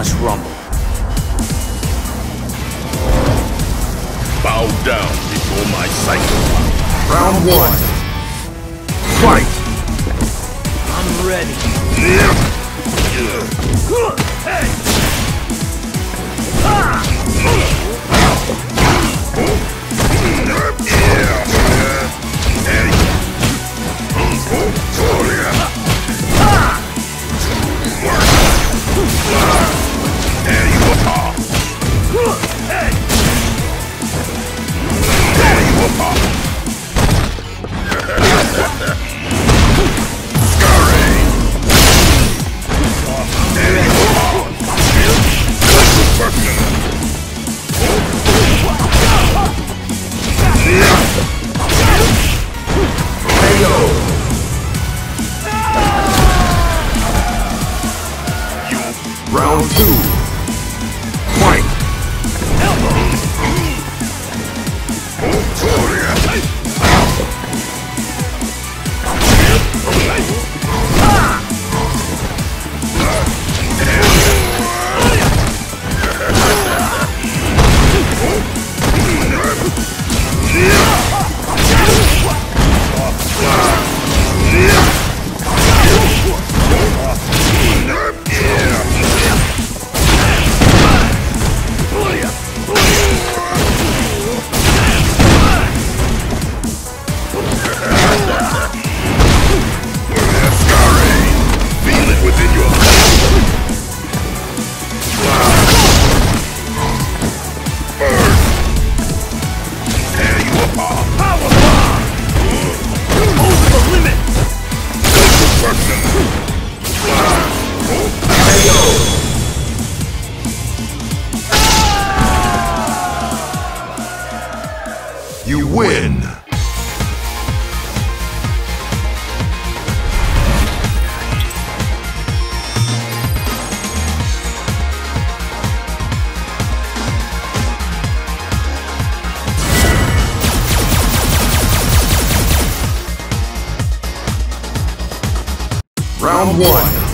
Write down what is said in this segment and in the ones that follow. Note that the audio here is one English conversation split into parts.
Let's rumble. Bow down before my cycle. Round one. Fight! I'm ready. Hey! Win! Round one.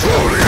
Power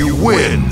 You win!